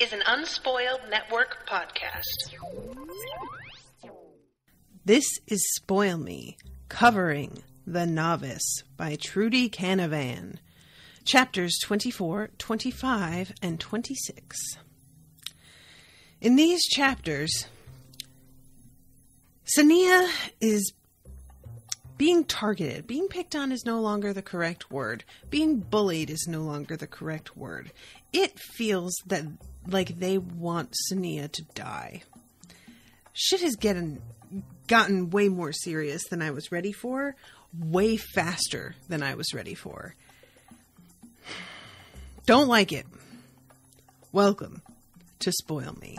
is an Unspoiled Network podcast. This is Spoil Me, covering The Novice by Trudi Canavan. Chapters 24, 25, and 26. In these chapters, Sonea is being targeted. Being picked on is no longer the correct word. Being bullied is no longer the correct word. It feels that like they want Sonea to die. Shit has getting gotten way more serious than I was ready for, way faster than I was ready for. Don't like it. Welcome to Spoil Me.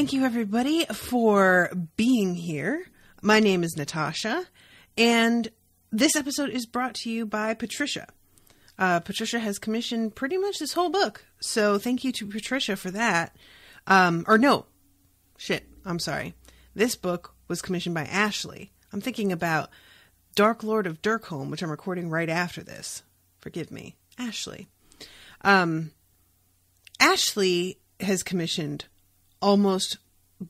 Thank you, everybody, for being here. My name is Natasha, and this episode is brought to you by Patricia. Uh, Patricia has commissioned pretty much this whole book, so thank you to Patricia for that. Um, or no, shit, I'm sorry. This book was commissioned by Ashley. I'm thinking about Dark Lord of Derkholm, which I'm recording right after this. Forgive me, Ashley. Um, Ashley has commissioned almost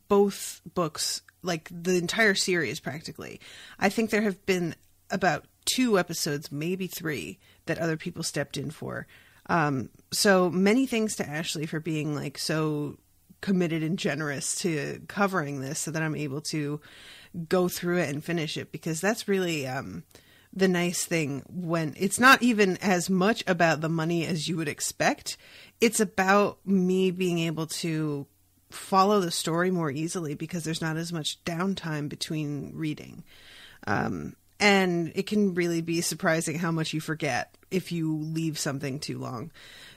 both books, like the entire series practically. I think there have been about two episodes, maybe three, that other people stepped in for. Um, so many thanks to Ashley for being like so committed and generous to covering this so that I'm able to go through it and finish it because that's really um, the nice thing when it's not even as much about the money as you would expect. It's about me being able to follow the story more easily because there's not as much downtime between reading. Um, and it can really be surprising how much you forget if you leave something too long.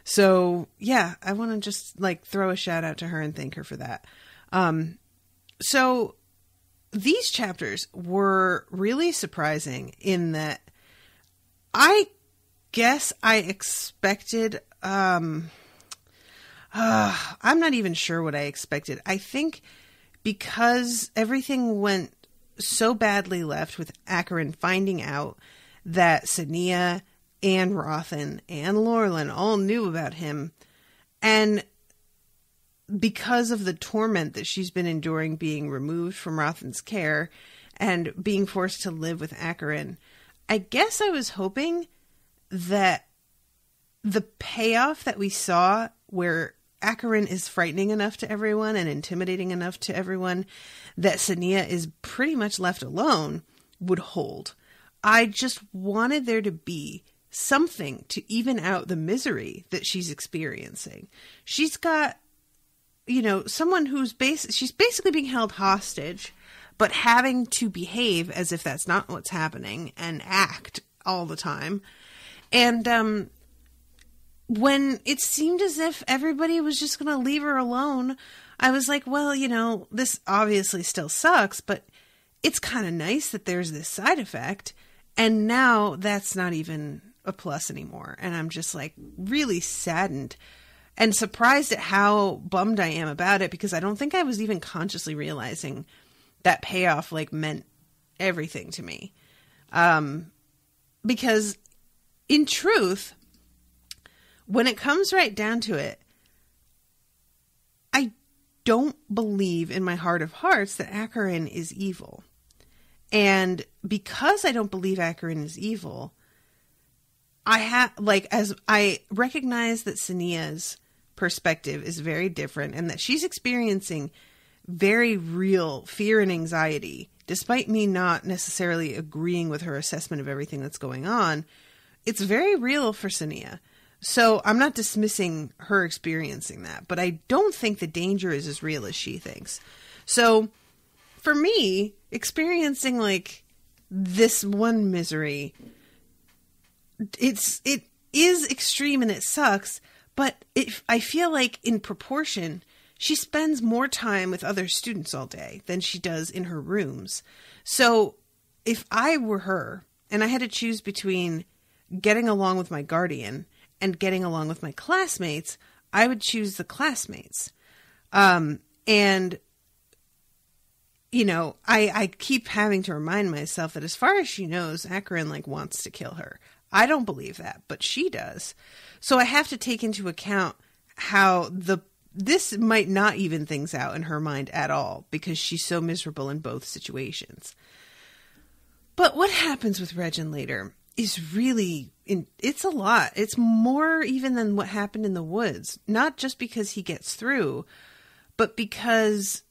So, yeah, I want to just like throw a shout out to her and thank her for that. Um, so, these chapters were really surprising in that I guess I expected um uh, I'm not even sure what I expected. I think because everything went so badly left with Akkarin finding out that Sonea and Rothen and Lorlen all knew about him, and because of the torment that she's been enduring being removed from Rothen's care and being forced to live with Akkarin, I guess I was hoping that the payoff that we saw where Akkarin is frightening enough to everyone and intimidating enough to everyone that Sonea is pretty much left alone would hold. I just wanted there to be something to even out the misery that she's experiencing. She's got, you know, someone who's base she's basically being held hostage, but having to behave as if that's not what's happening and act all the time. And um when it seemed as if everybody was just going to leave her alone, I was like, well, you know, this obviously still sucks, but it's kind of nice that there's this side effect. And now that's not even a plus anymore. And I'm just like really saddened and surprised at how bummed I am about it because I don't think I was even consciously realizing that payoff like meant everything to me. Um, because in truth, when it comes right down to it, I don't believe in my heart of hearts that Akkarin is evil. And because I don't believe Akkarin is evil, I have like as I recognize that Sonea's perspective is very different and that she's experiencing very real fear and anxiety despite me not necessarily agreeing with her assessment of everything that's going on. It's very real for Sonea. So I'm not dismissing her experiencing that, but I don't think the danger is as real as she thinks. So for me, experiencing like this one misery, it's it is extreme and it sucks, but it I feel like in proportion she spends more time with other students all day than she does in her rooms. So if I were her and I had to choose between getting along with my guardian and getting along with my classmates, I would choose the classmates. Um, and you know, I, I keep having to remind myself that as far as she knows, Akkarin like wants to kill her. I don't believe that, but she does. So I have to take into account how the this might not even things out in her mind at all because she's so miserable in both situations. But what happens with Regin later is really in, it's a lot. It's more even than what happened in the woods. Not just because he gets through, but because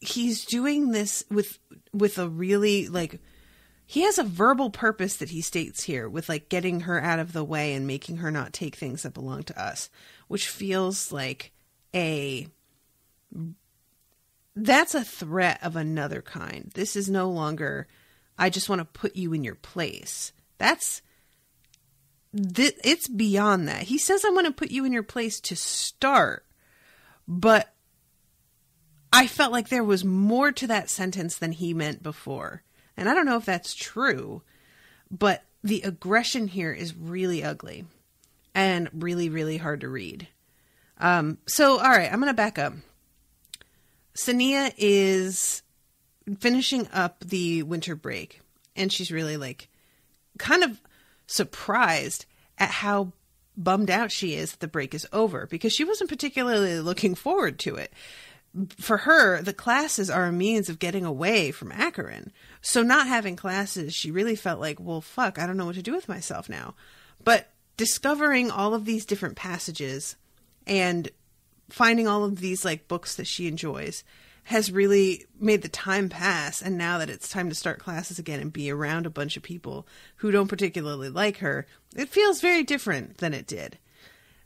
he's doing this with with a really like he has a verbal purpose that he states here with like getting her out of the way and making her not take things that belong to us, which feels like a that's a threat of another kind. This is no longer I just want to put you in your place. That's th- it's beyond that. He says I want to put you in your place to start, but I felt like there was more to that sentence than he meant before. And I don't know if that's true, but the aggression here is really ugly and really, really hard to read. Um, so, all right, I'm going to back up. Sonea is finishing up the winter break, and she's really like kind of surprised at how bummed out she is that the break is over because she wasn't particularly looking forward to it for her, the classes are a means of getting away from Akkarin. So not having classes, she really felt like, well, fuck, I don't know what to do with myself now. But discovering all of these different passages and finding all of these like books that she enjoys has really made the time pass and now that it's time to start classes again and be around a bunch of people who don't particularly like her it feels very different than it did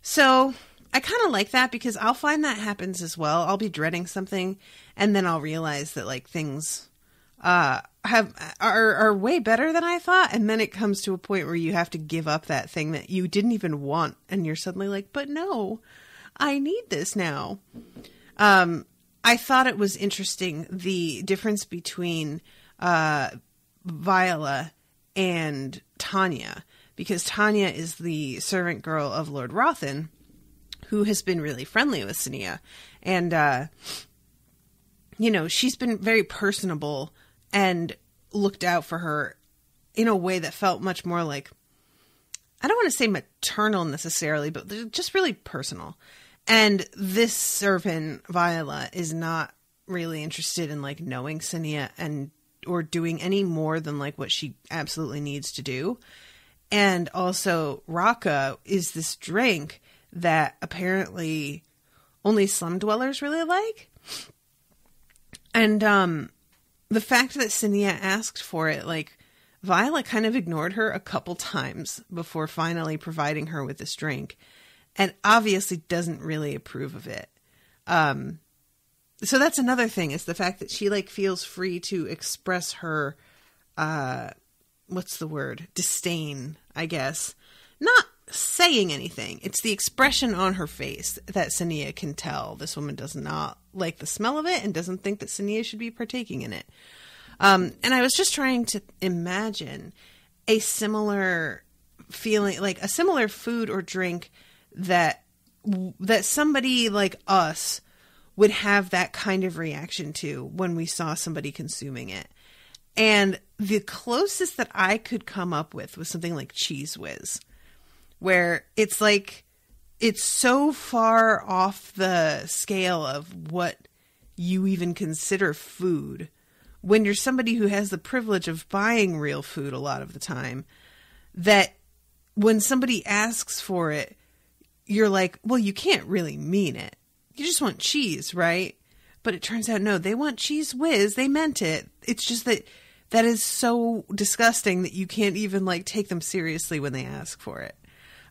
so I kind of like that because I'll find that happens as well. I'll be dreading something and then I'll realize that like things uh have are are way better than I thought and then it comes to a point where you have to give up that thing that you didn't even want and you're suddenly like, "But no, I need this now." Um I thought it was interesting the difference between uh Viola and Tania because Tania is the servant girl of Lord Rothen who has been really friendly with Sonea. And, uh, you know, she's been very personable and looked out for her in a way that felt much more like, I don't want to say maternal necessarily, but just really personal. And this servant, Viola, is not really interested in like knowing Sonea and or doing any more than like what she absolutely needs to do. And also Raka is this drink that apparently only slum dwellers really like. And um the fact that Sonea asked for it, like Viola kind of ignored her a couple times before finally providing her with this drink, and obviously doesn't really approve of it. Um, so that's another thing is the fact that she like feels free to express her, uh, what's the word? Disdain, I guess. Not saying anything. It's the expression on her face that Sonea can tell this woman does not like the smell of it and doesn't think that Sonea should be partaking in it. Um, and I was just trying to imagine a similar feeling, like a similar food or drink that that somebody like us would have that kind of reaction to when we saw somebody consuming it. And the closest that I could come up with was something like Cheez Whiz where it's like it's so far off the scale of what you even consider food when you're somebody who has the privilege of buying real food a lot of the time that when somebody asks for it you're like well you can't really mean it you just want cheese right but it turns out no they want Cheez Whiz they meant it it's just that that is so disgusting that you can't even like take them seriously when they ask for it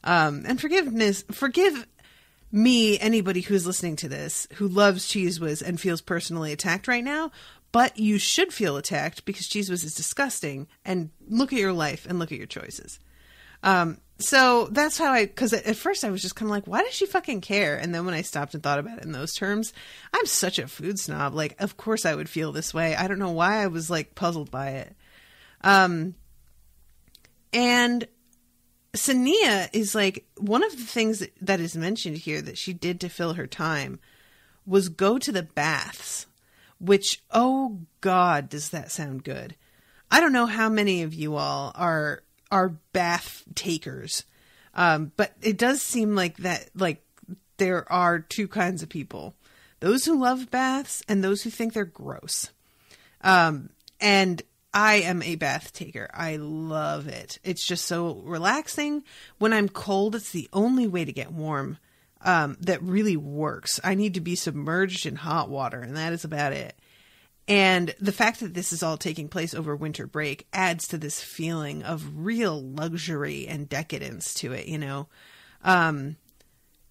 um, and forgiveness, forgive me, anybody who's listening to this who loves Cheez Whiz and feels personally attacked right now. But you should feel attacked because Cheez Whiz is disgusting. And look at your life and look at your choices. Um, so that's how I, because at first I was just kind of like, why does she fucking care? And then when I stopped and thought about it in those terms, I'm such a food snob. Like, of course I would feel this way. I don't know why I was like puzzled by it. Um, and Sonea is like one of the things that, that is mentioned here that she did to fill her time was go to the baths, which, oh God, does that sound good. I don't know how many of you all are are bath takers. Um, but it does seem like that like there are two kinds of people. Those who love baths and those who think they're gross. Um, and I am a bath taker. I love it. It's just so relaxing. When I'm cold, it's the only way to get warm um, that really works. I need to be submerged in hot water, and that is about it. And the fact that this is all taking place over winter break adds to this feeling of real luxury and decadence to it, you know. Um,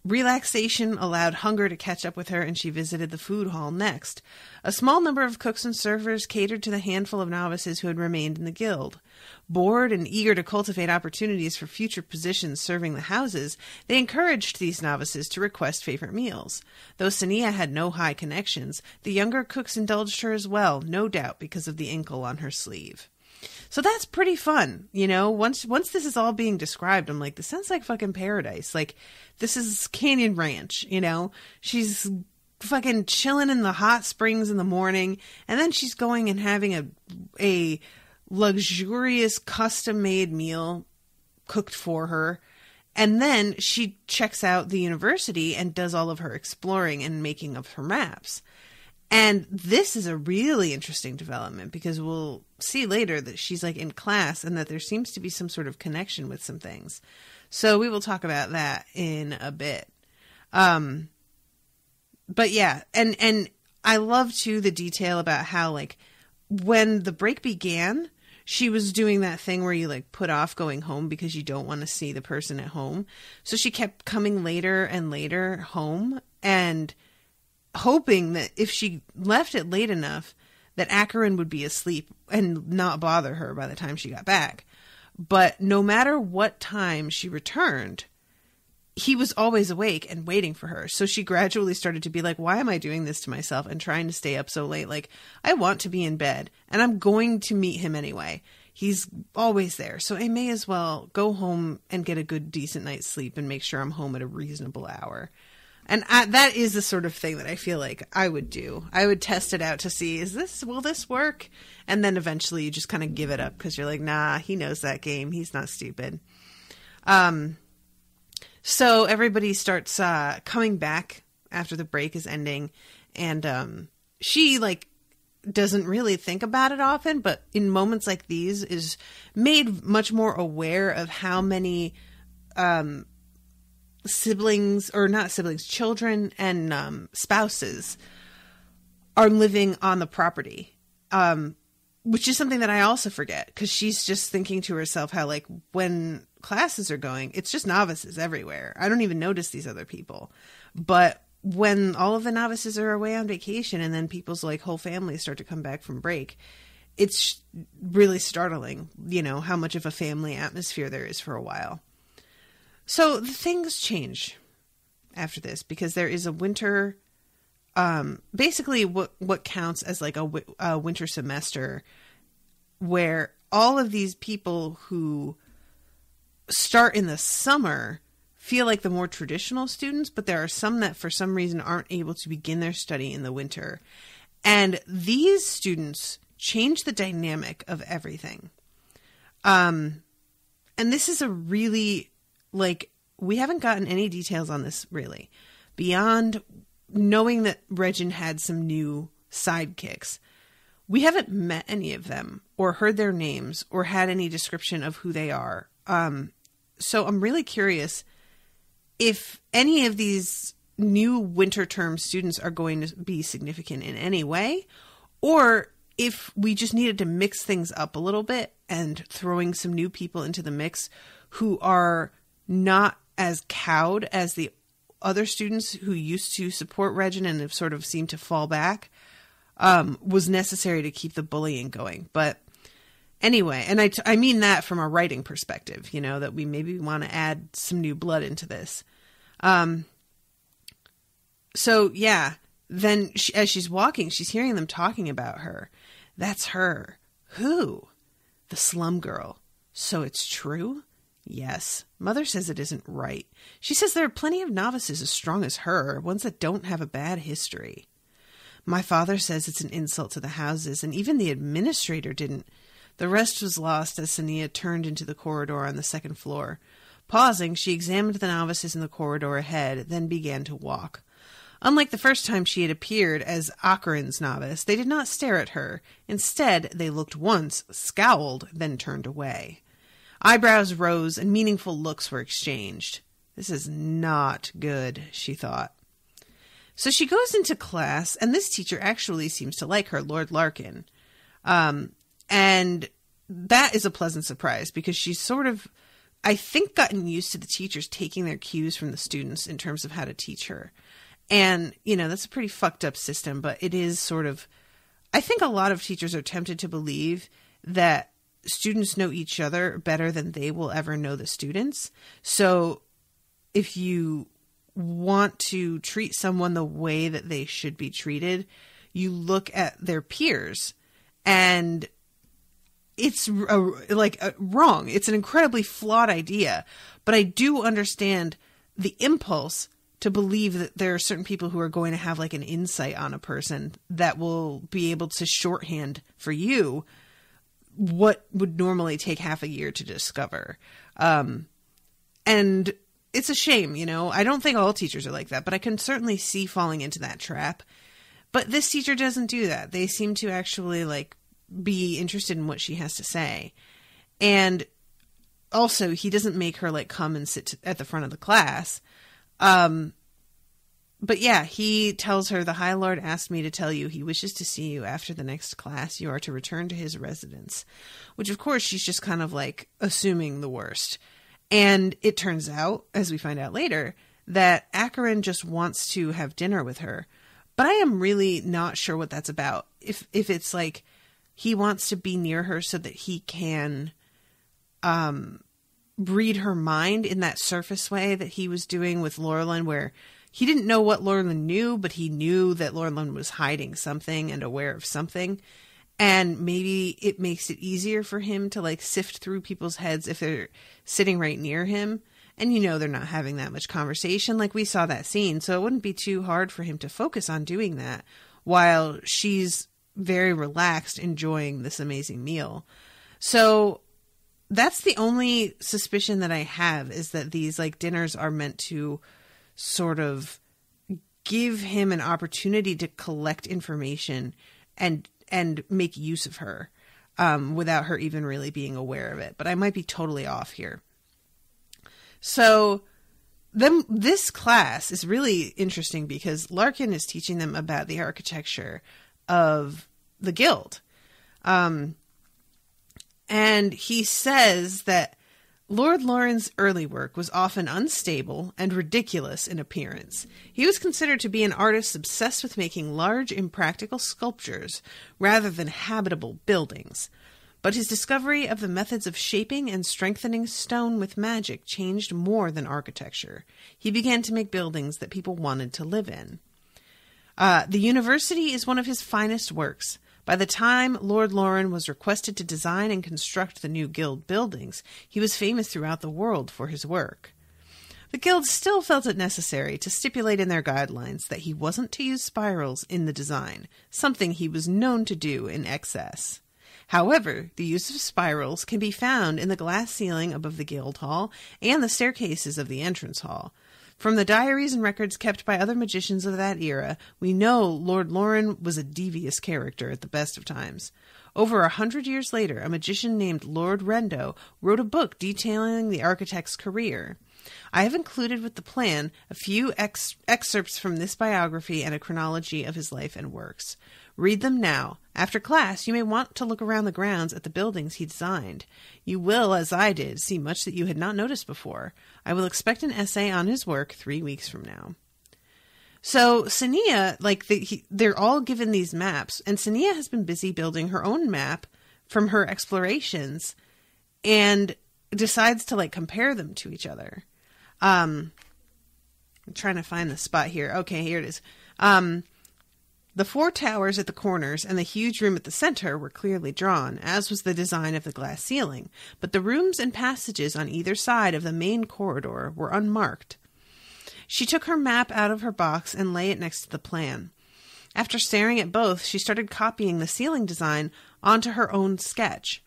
Relaxation allowed hunger to catch up with her, and she visited the food hall next. A small number of cooks and servers catered to the handful of novices who had remained in the guild. Bored and eager to cultivate opportunities for future positions serving the houses, they encouraged these novices to request favorite meals. Though Sonea had no high connections, the younger cooks indulged her as well, no doubt because of the incal on her sleeve. So that's pretty fun, you know. Once once this is all being described, I'm like, this sounds like fucking paradise. Like this is Canyon Ranch, you know. She's fucking chilling in the hot springs in the morning, and then she's going and having a a luxurious custom made meal cooked for her. And then she checks out the university and does all of her exploring and making of her maps. And this is a really interesting development because we'll see later that she's like in class and that there seems to be some sort of connection with some things. So we will talk about that in a bit. Um but yeah, and and I love too the detail about how like when the break began, she was doing that thing where you like put off going home because you don't want to see the person at home. So she kept coming later and later home and hoping that if she left it late enough that Akkarin would be asleep and not bother her by the time she got back. But no matter what time she returned, he was always awake and waiting for her. So she gradually started to be like, why am I doing this to myself and trying to stay up so late? Like, I want to be in bed and I'm going to meet him anyway. He's always there. So I may as well go home and get a good, decent night's sleep and make sure I'm home at a reasonable hour. And I, that is the sort of thing that I feel like I would do. I would test it out to see is this will this work, and then eventually you just kind of give it up because you're like, nah, he knows that game. He's not stupid. Um, so everybody starts uh, coming back after the break is ending, and um, she like doesn't really think about it often, but in moments like these is made much more aware of how many um, siblings or not siblings, children and um, spouses are living on the property. Um, which is something that I also forget because she's just thinking to herself how, like, when classes are going, it's just novices everywhere. I don't even notice these other people. But when all of the novices are away on vacation and then people's like whole families start to come back from break, it's really startling, you know, how much of a family atmosphere there is for a while. So things change after this because there is a winter um basically what what counts as like a, a winter semester where all of these people who start in the summer feel like the more traditional students, but there are some that for some reason aren't able to begin their study in the winter. And these students change the dynamic of everything. Um, and this is a really like we haven't gotten any details on this really beyond knowing that Regin had some new sidekicks. We haven't met any of them or heard their names or had any description of who they are. Um, so I'm really curious if any of these new winter term students are going to be significant in any way or if we just needed to mix things up a little bit and throwing some new people into the mix who are not as cowed as the other students who used to support Regin and have sort of seemed to fall back um, was necessary to keep the bullying going. But anyway, and I, t- I mean that from a writing perspective, you know, that we maybe want to add some new blood into this. Um, so, yeah, then she, as she's walking, she's hearing them talking about her. That's her. Who? The slum girl. So it's true? Yes, Mother says it isn't right. She says there are plenty of novices as strong as her, ones that don't have a bad history. My father says it's an insult to the houses, and even the administrator didn't. The rest was lost as Sonea turned into the corridor on the second floor. Pausing, she examined the novices in the corridor ahead, then began to walk. Unlike the first time she had appeared as Akkarin's novice, they did not stare at her. Instead, they looked once, scowled, then turned away. Eyebrows rose and meaningful looks were exchanged. This is not good, she thought. So she goes into class, and this teacher actually seems to like her, Lord Larkin. Um, and that is a pleasant surprise because she's sort of, I think, gotten used to the teachers taking their cues from the students in terms of how to teach her. And, you know, that's a pretty fucked up system, but it is sort of, I think a lot of teachers are tempted to believe that students know each other better than they will ever know the students. So if you want to treat someone the way that they should be treated, you look at their peers and it's a, like a, wrong. It's an incredibly flawed idea, but I do understand the impulse to believe that there are certain people who are going to have like an insight on a person that will be able to shorthand for you what would normally take half a year to discover. Um, and it's a shame, you know. I don't think all teachers are like that, but I can certainly see falling into that trap. But this teacher doesn't do that. They seem to actually like be interested in what she has to say. And also, he doesn't make her like come and sit at the front of the class. Um but yeah, he tells her the High Lord asked me to tell you he wishes to see you after the next class. You are to return to his residence. Which, of course, she's just kind of like assuming the worst. And it turns out, as we find out later, that Akkarin just wants to have dinner with her. But I am really not sure what that's about. If if it's like he wants to be near her so that he can um read her mind in that surface way that he was doing with Lorlen where he didn't know what Lorlen knew, but he knew that Lorlen was hiding something and aware of something. And maybe it makes it easier for him to like sift through people's heads if they're sitting right near him. And you know they're not having that much conversation. Like we saw that scene. So it wouldn't be too hard for him to focus on doing that while she's very relaxed enjoying this amazing meal. So that's the only suspicion that i have is that these like dinners are meant to sort of give him an opportunity to collect information and and make use of her um, without her even really being aware of it. But I might be totally off here. So then this class is really interesting because Larkin is teaching them about the architecture of the guild. Um, and he says that Lord Loren's early work was often unstable and ridiculous in appearance. He was considered to be an artist obsessed with making large, impractical sculptures rather than habitable buildings. But his discovery of the methods of shaping and strengthening stone with magic changed more than architecture. He began to make buildings that people wanted to live in. Uh, the university is one of his finest works. By the time Lord Loren was requested to design and construct the new guild buildings, he was famous throughout the world for his work. The guild still felt it necessary to stipulate in their guidelines that he wasn't to use spirals in the design, something he was known to do in excess. However, the use of spirals can be found in the glass ceiling above the guild hall and the staircases of the entrance hall, from the diaries and records kept by other magicians of that era, we know Lord Loren was a devious character at the best of times. Over a hundred years later, a magician named Lord Rendo wrote a book detailing the architect's career. I have included with the plan a few ex- excerpts from this biography and a chronology of his life and works. Read them now. After class, you may want to look around the grounds at the buildings he designed. You will, as I did, see much that you had not noticed before. I will expect an essay on his work three weeks from now. So Sonea, like the, he, they're all given these maps, and Sonea has been busy building her own map from her explorations, and decides to like compare them to each other. Um, I'm trying to find the spot here. Okay, here it is. Um, The four towers at the corners and the huge room at the center were clearly drawn, as was the design of the glass ceiling, but the rooms and passages on either side of the main corridor were unmarked. She took her map out of her box and lay it next to the plan. After staring at both, she started copying the ceiling design onto her own sketch.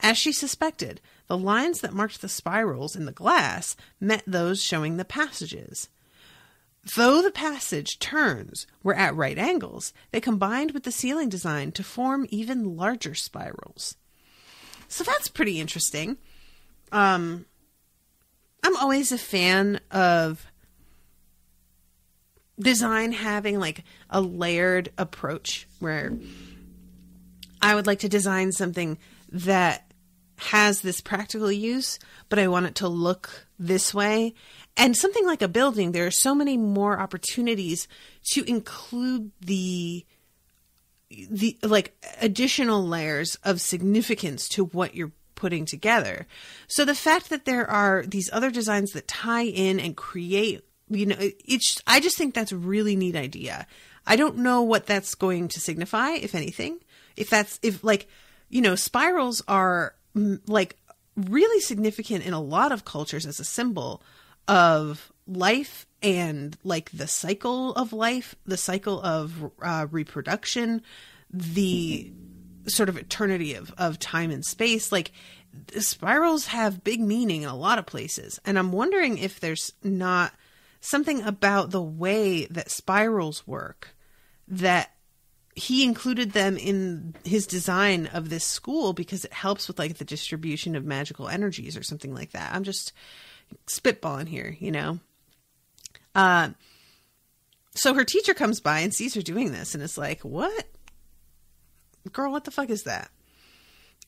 As she suspected, the lines that marked the spirals in the glass met those showing the passages. Though the passage turns were at right angles, they combined with the ceiling design to form even larger spirals. So that's pretty interesting. Um, I'm always a fan of design having like a layered approach where I would like to design something that has this practical use, but I want it to look this way. And something like a building, there are so many more opportunities to include the the like additional layers of significance to what you're putting together. So the fact that there are these other designs that tie in and create, you know, it's I just think that's a really neat idea. I don't know what that's going to signify, if anything. If that's if like, you know, spirals are like really significant in a lot of cultures as a symbol of life and like the cycle of life, the cycle of uh, reproduction, the sort of eternity of, of time and space. Like spirals have big meaning in a lot of places. And I'm wondering if there's not something about the way that spirals work that he included them in his design of this school because it helps with like the distribution of magical energies or something like that. I'm just spitballing here, you know. Uh, so her teacher comes by and sees her doing this and is like, "What, girl? What the fuck is that?"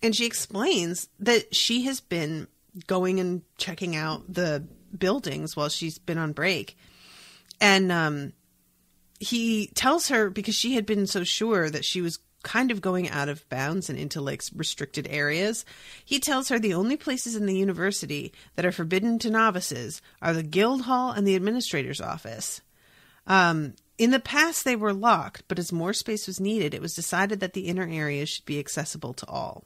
And she explains that she has been going and checking out the buildings while she's been on break, and um, he tells her because she had been so sure that she was kind of going out of bounds and into like restricted areas. He tells her the only places in the university that are forbidden to novices are the guild hall and the administrator's office. Um, in the past, they were locked, but as more space was needed, it was decided that the inner areas should be accessible to all.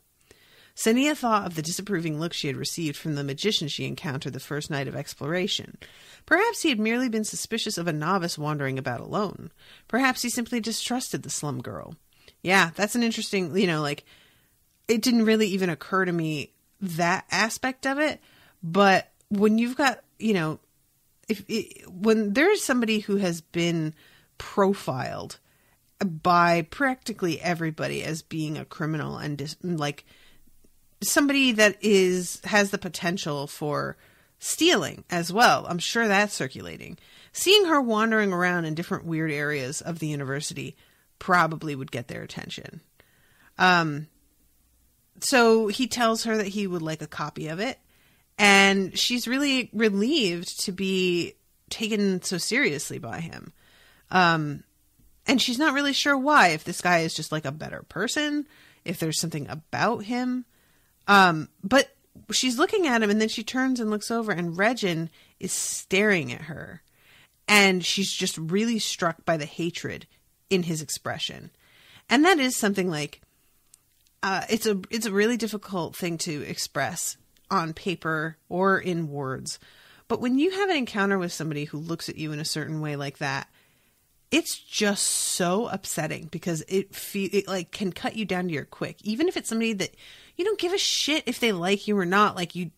Sonea thought of the disapproving look she had received from the magician she encountered the first night of exploration. Perhaps he had merely been suspicious of a novice wandering about alone. Perhaps he simply distrusted the slum girl. Yeah, that's an interesting, you know, like, it didn't really even occur to me that aspect of it. But when you've got, you know, if it, when there's somebody who has been profiled by practically everybody as being a criminal and dis- like somebody that is has the potential for stealing as well. I'm sure that's circulating. Seeing her wandering around in different weird areas of the university probably would get their attention. Um so he tells her that he would like a copy of it and she's really relieved to be taken so seriously by him. Um and she's not really sure why if this guy is just like a better person, if there's something about him um, but she's looking at him and then she turns and looks over and Regin is staring at her. And she's just really struck by the hatred in his expression. And that is something like uh, it's a it's a really difficult thing to express on paper or in words. But when you have an encounter with somebody who looks at you in a certain way like that, it's just so upsetting because it fe- it like can cut you down to your quick. Even if it's somebody that you don't give a shit if they like you or not. Like you,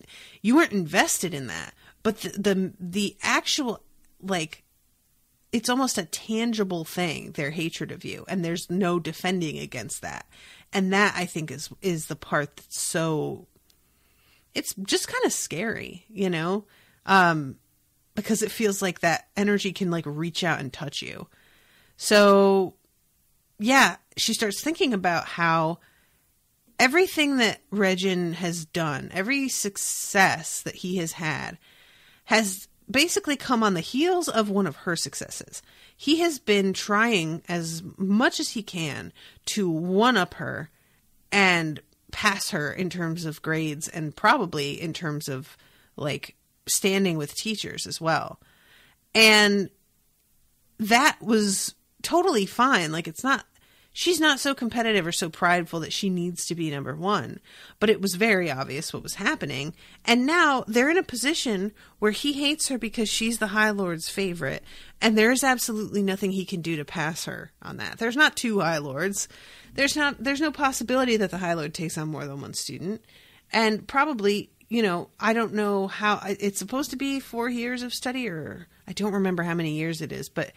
you weren't invested in that. But the the, the actual like it's almost a tangible thing their hatred of you and there's no defending against that. And that i think is is the part that's so it's just kind of scary you know? Um because it feels like that energy can like reach out and touch you. So yeah she starts thinking about how everything that Regin has done, every success that he has had, has basically come on the heels of one of her successes. He has been trying as much as he can to one up her and pass her in terms of grades and probably in terms of like standing with teachers as well. And that was totally fine. Like it's not she's not so competitive or so prideful that she needs to be number one. But it was very obvious what was happening. And now they're in a position where he hates her because she's the High Lord's favorite. And there's absolutely nothing he can do to pass her on that. There's not two High Lords. There's not there's no possibility that the High Lord takes on more than one student. And probably, you know, I don't know how it's supposed to be four years of study or I don't remember how many years it is, but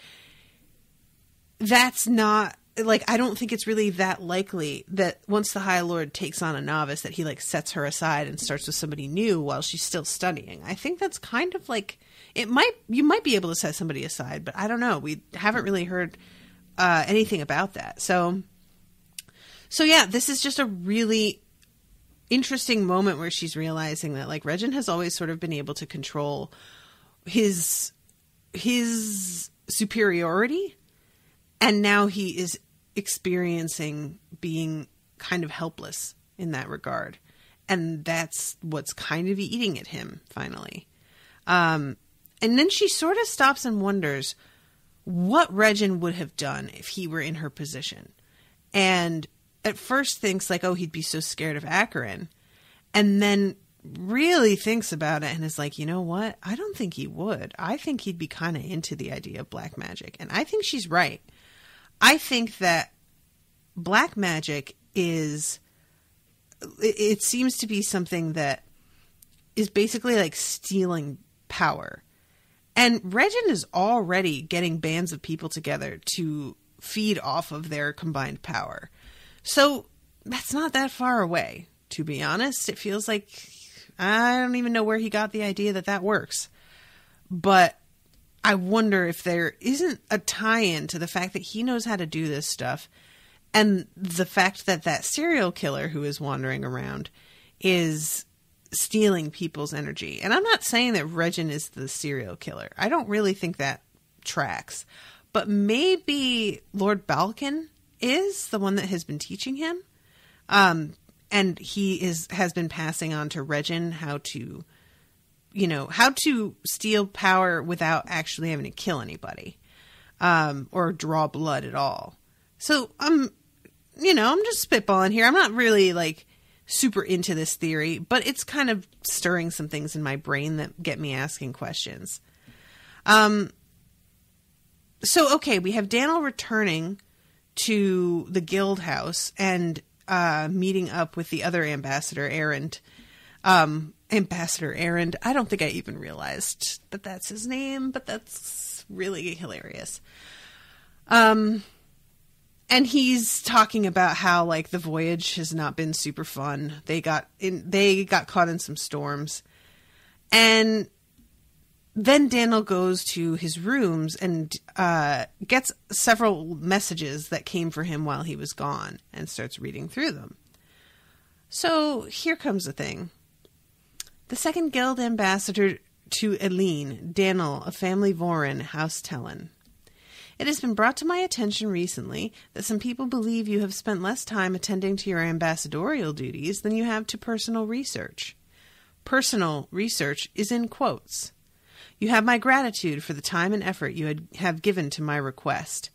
that's not like I don't think it's really that likely that once the High Lord takes on a novice that he like sets her aside and starts with somebody new while she's still studying. I think that's kind of like it might you might be able to set somebody aside, but I don't know. We haven't really heard uh, anything about that. So so yeah, this is just a really interesting moment where she's realizing that like Regin has always sort of been able to control his his superiority and now he is experiencing being kind of helpless in that regard. And that's what's kind of eating at him finally. Um, and then she sort of stops and wonders what Regin would have done if he were in her position. And at first thinks like oh he'd be so scared of Akkarin. And then really thinks about it and is like you know what? I don't think he would. I think he'd be kind of into the idea of black magic. And i think she's right I think that black magic is it, seems to be something that is basically like stealing power. And Regin is already getting bands of people together to feed off of their combined power. So that's not that far away, to be honest. It feels like I don't even know where he got the idea that that works. But I wonder if there isn't a tie in to the fact that he knows how to do this stuff and the fact that that serial killer who is wandering around is stealing people's energy. And I'm not saying that Regin is the serial killer. I don't really think that tracks. But maybe Lord Balkan is the one that has been teaching him. Um, and he is has been passing on to Regin how to you know, how to steal power without actually having to kill anybody um, or draw blood at all. So I'm, you know, I'm just spitballing here. I'm not really like super into this theory, but it's kind of stirring some things in my brain that get me asking questions. Um, so okay, we have Dannyl returning to the guild house and uh, meeting up with the other ambassador, Erend. Um, Ambassador Erend. I don't think I even realized that that's his name, but that's really hilarious. Um, and he's talking about how like the voyage has not been super fun. They got in, they got caught in some storms, and then Dannyl goes to his rooms and uh, gets several messages that came for him while he was gone, and starts reading through them. So here comes the thing. The second guild ambassador to Elyne, Dannyl, a family Vorin, House Tellen. It has been brought to my attention recently that some people believe you have spent less time attending to your ambassadorial duties than you have to personal research. Personal research is in quotes. You have my gratitude for the time and effort you have given to my request.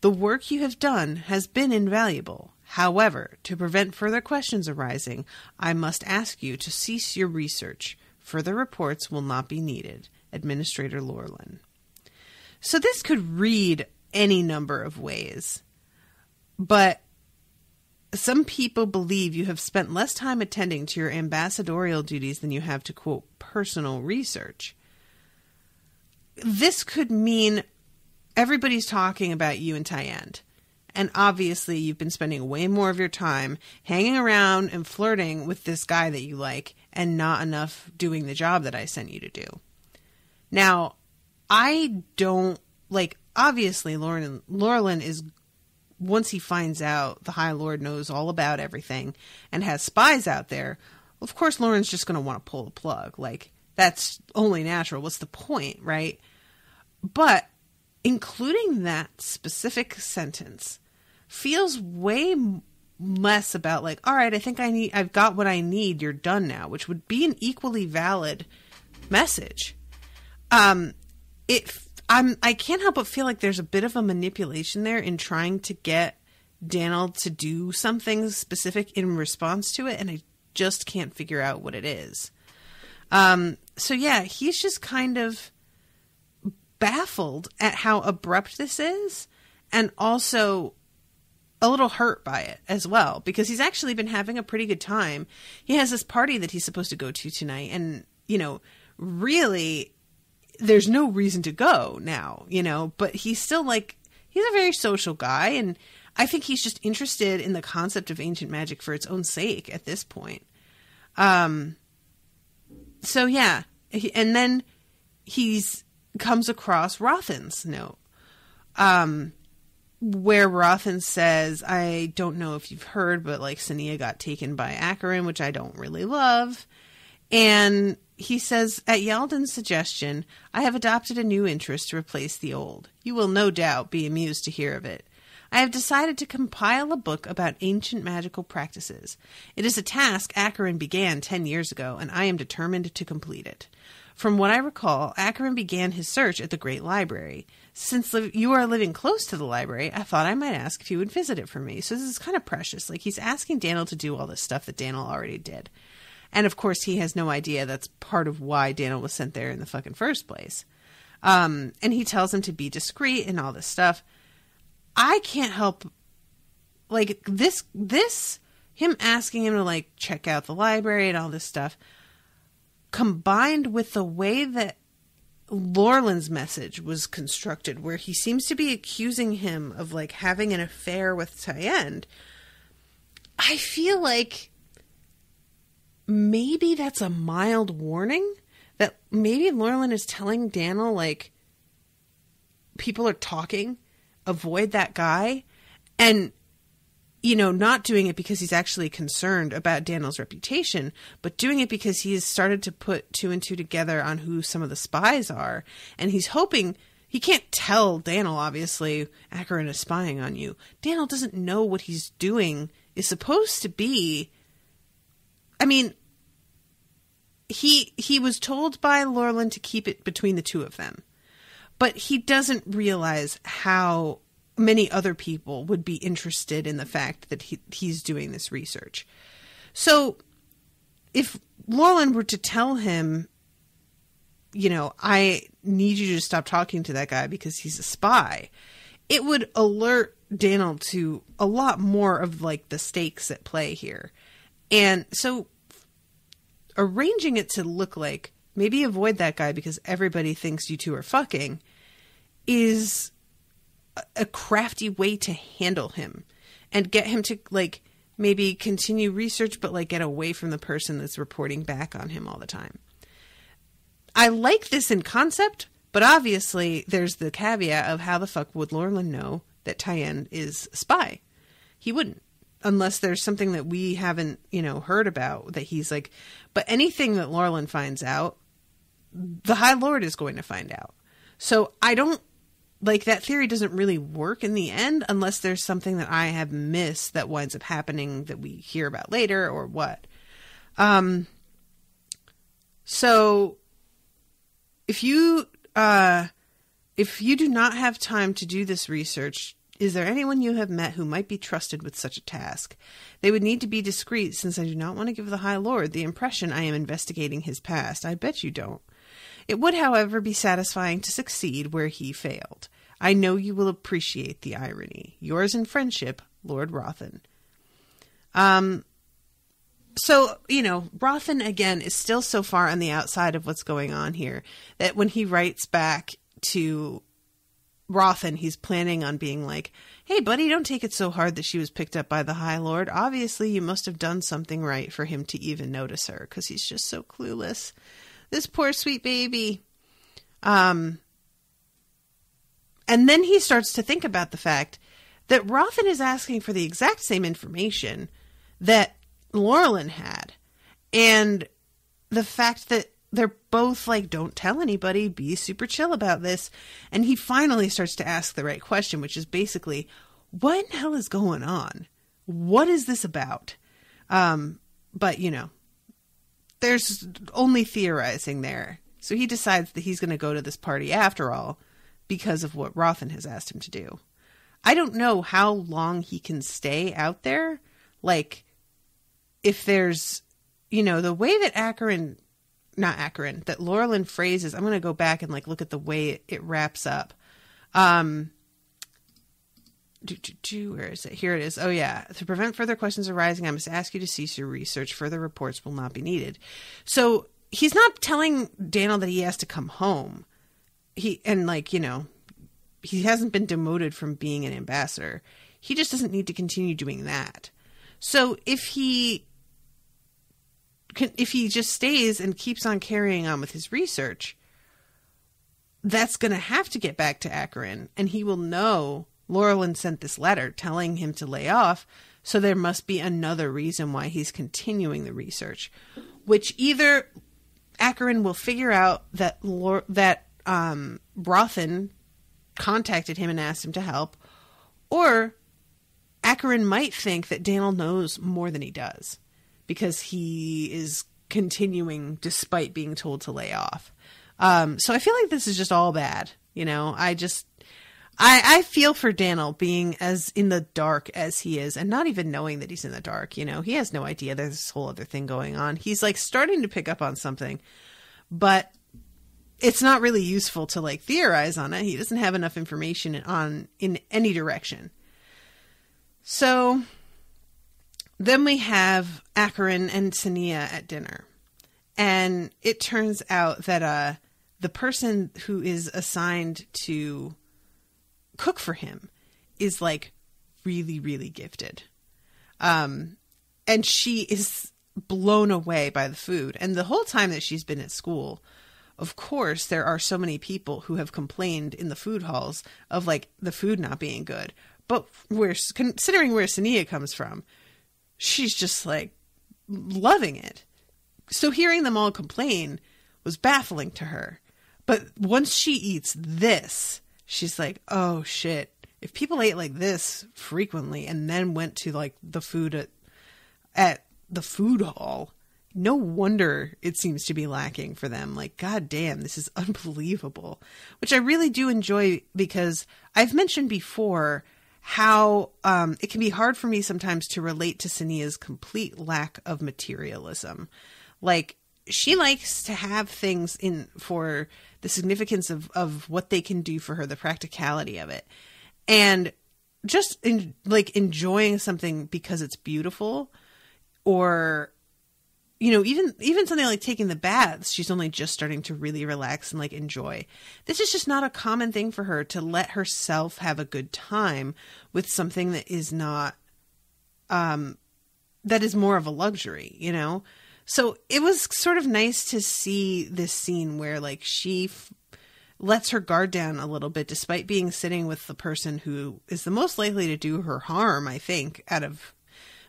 The work you have done has been invaluable. However, to prevent further questions arising, I must ask you to cease your research. Further reports will not be needed. Administrator Lorlen. So this could read any number of ways, but some people believe you have spent less time attending to your ambassadorial duties than you have to quote personal research. This could mean everybody's talking about you and Tayend. And obviously, you've been spending way more of your time hanging around and flirting with this guy that you like, and not enough doing the job that I sent you to do. Now, I don't like. Obviously, Lauren Lorlen is once he finds out the High Lord knows all about everything and has spies out there. Of course, Lauren's just going to want to pull the plug. Like that's only natural. What's the point, right? But including that specific sentence feels way less about like all right i think i need i've got what i need you're done now which would be an equally valid message um it I'm I can't help but feel like there's a bit of a manipulation there in trying to get Dannyl to do something specific in response to it, and I just can't figure out what it is. Um, so yeah, he's just kind of baffled at how abrupt this is, and also a little hurt by it as well because he's actually been having a pretty good time. He has this party that he's supposed to go to tonight, and you know, really, there's no reason to go now, you know, but he's still like he's a very social guy, and I think he's just interested in the concept of ancient magic for its own sake at this point. Um, so yeah, and then he's comes across Rothen's note, um, where Rothen says, "I don't know if you've heard, but like Sonea got taken by Akkarin, which I don't really love," and he says, at Yaldin's suggestion, I have adopted a new interest to replace the old. You will no doubt be amused to hear of it. I have decided to compile a book about ancient magical practices. It is a task Akkarin began ten years ago, and I am determined to complete it. From what I recall, Akkarin began his search at the Great Library. Since li- you are living close to the library, I thought I might ask if you would visit it for me. So this is kind of precious. Like he's asking Dannyl to do all this stuff that Dannyl already did. And of course, he has no idea that's part of why Dannyl was sent there in the fucking first place. Um, and he tells him to be discreet and all this stuff. I can't help like this this him asking him to like check out the library and all this stuff combined with the way that Lorlen's message was constructed where he seems to be accusing him of like having an affair with Tayend I feel like maybe that's a mild warning that maybe Lorlen is telling Dannyl like people are talking avoid that guy. And you know not doing it because he's actually concerned about Dannyl's reputation but doing it because he's started to put two and two together on who some of the spies are. And he's hoping he can't tell Dannyl obviously Akkarin is spying on you. Dannyl doesn't know what he's doing is supposed to be I mean he he was told by Lorlen to keep it between the two of them but he doesn't realize how many other people would be interested in the fact that he, he's doing this research. So, if Lorlen were to tell him, you know, I need you to stop talking to that guy because he's a spy, it would alert Dannyl to a lot more of like the stakes at play here. And so, arranging it to look like maybe avoid that guy because everybody thinks you two are fucking is a crafty way to handle him and get him to like maybe continue research but like get away from the person that's reporting back on him all the time. I like this in concept, but obviously there's the caveat of how the fuck would Lorlen know that Tayend is a spy? He wouldn't unless there's something that we haven't, you know, heard about that he's like but anything that Lorlen finds out, the High Lord is going to find out. So I don't like that theory doesn't really work in the end unless there's something that I have missed that winds up happening that we hear about later or what. Um so if you uh if you do not have time to do this research, is there anyone you have met who might be trusted with such a task? They would need to be discreet since I do not want to give the High Lord the impression I am investigating his past. I bet you don't. It would, however, be satisfying to succeed where he failed. I know you will appreciate the irony. Yours in friendship, Lord Rothen. Um, so, you know, Rothen, again, is still so far on the outside of what's going on here that when he writes back to Rothen, he's planning on being like, hey, buddy, don't take it so hard that she was picked up by the High Lord. Obviously, you must have done something right for him to even notice her because he's just so clueless. This poor sweet baby. Um, and then he starts to think about the fact that Rothen is asking for the exact same information that Lorlen had. And the fact that they're both like, don't tell anybody, be super chill about this. And he finally starts to ask the right question, which is basically, what in hell is going on? What is this about? Um, but, you know, there's only theorizing there. So he decides that he's going to go to this party after all because of what Rothen has asked him to do. I don't know how long he can stay out there. Like, if there's, you know, the way that Akkarin, not Akkarin, that Lorlen phrases, I'm going to go back and like look at the way it, it wraps up. Um, do, do, do, where is it? Here it is. Oh, yeah. To prevent further questions arising, I must ask you to cease your research. Further reports will not be needed. So he's not telling Dannyl that he has to come home. He, and like, you know, he hasn't been demoted from being an ambassador. He just doesn't need to continue doing that. So if he, if he just stays and keeps on carrying on with his research, that's going to have to get back to Akkarin, and he will know Lorlen sent this letter telling him to lay off, so there must be another reason why he's continuing the research, which either Akkarin will figure out that Lor- that um, Rothen contacted him and asked him to help, or Akkarin might think that Dannyl knows more than he does because he is continuing despite being told to lay off. Um, so I feel like this is just all bad. You know, I just I, I feel for Dannyl being as in the dark as he is and not even knowing that he's in the dark. You know, he has no idea there's this whole other thing going on. He's like starting to pick up on something, but it's not really useful to like theorize on it. He doesn't have enough information on in any direction. So then we have Akkarin and Sonea at dinner. And it turns out that uh the person who is assigned to cook for him is like really really gifted. Um and she is blown away by the food. And the whole time that she's been at school of course there are so many people who have complained in the food halls of like the food not being good. But where considering where Sonea comes from she's just like loving it. So hearing them all complain was baffling to her. But once she eats this she's like, oh shit. If people ate like this frequently and then went to like the food at, at the food hall, no wonder it seems to be lacking for them. Like, god damn, this is unbelievable. Which I really do enjoy because I've mentioned before how um, it can be hard for me sometimes to relate to Sonea's complete lack of materialism. Like, she likes to have things in for the significance of, of what they can do for her, the practicality of it. And just in, like enjoying something because it's beautiful or you know even even something like taking the baths she's only just starting to really relax and like enjoy this is just not a common thing for her to let herself have a good time with something that is not um that is more of a luxury you know so it was sort of nice to see this scene where like she f- lets her guard down a little bit despite being sitting with the person who is the most likely to do her harm, I think, out of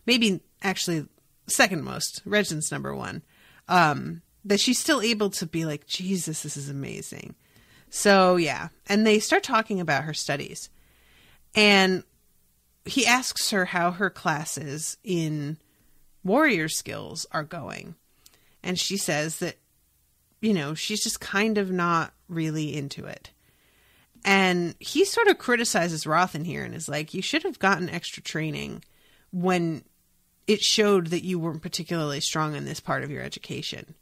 maybe actually second most, Regin's number one. Um, that she's still able to be like, Jesus, this is amazing. So yeah. And they start talking about her studies. And he asks her how her classes in warrior skills are going. And she says that, you know, she's just kind of not really into it. And he sort of criticizes Rothen here and is like, you should have gotten extra training when it showed that you weren't particularly strong in this part of your education.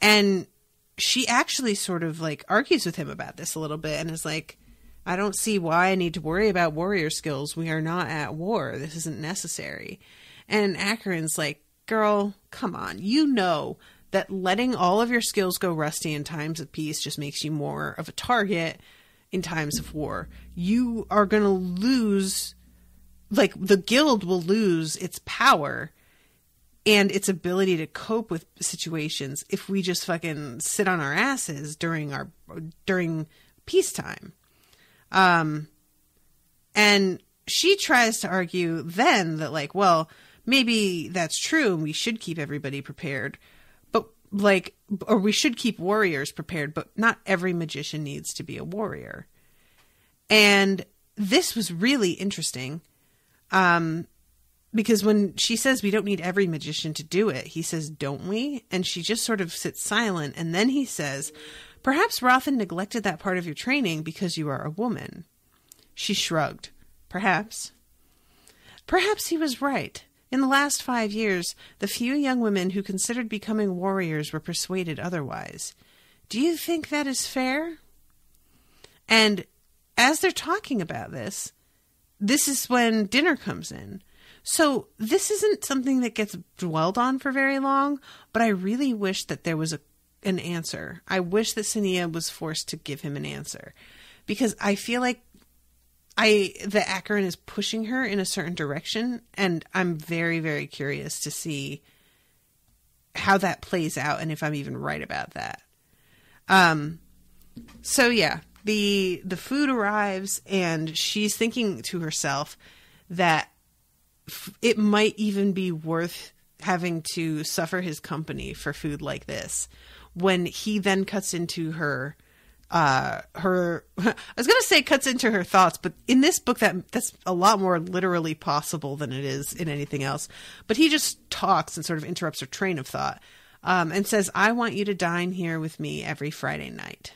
And she actually sort of like argues with him about this a little bit and is like, I don't see why I need to worry about warrior skills. We are not at war. This isn't necessary. And Akkarin's like, girl, come on. You know that letting all of your skills go rusty in times of peace just makes you more of a target in times of war. You are going to lose, like, the guild will lose its power and its ability to cope with situations if we just fucking sit on our asses during our during peacetime um and she tries to argue then that like well maybe that's true and we should keep everybody prepared. But like or we should keep warriors prepared, but not every magician needs to be a warrior. And this was really interesting. Um because when she says we don't need every magician to do it, he says, "Don't we?" And she just sort of sits silent and then he says, Perhaps Rothen neglected that part of your training because you are a woman. She shrugged. Perhaps. Perhaps he was right. In the last five years, the few young women who considered becoming warriors were persuaded otherwise. Do you think that is fair? And as they're talking about this, this is when dinner comes in. So this isn't something that gets dwelled on for very long, but I really wish that there was a an answer. I wish that Sonea was forced to give him an answer because I feel like I the Akkarin is pushing her in a certain direction, and I'm very very curious to see how that plays out and if I'm even right about that. Um, so yeah, the the food arrives, and she's thinking to herself that it might even be worth having to suffer his company for food like this when he then cuts into her uh her I was going to say cuts into her thoughts but in this book that that's a lot more literally possible than it is in anything else. But he just talks and sort of interrupts her train of thought um, and says I want you to dine here with me every Friday night.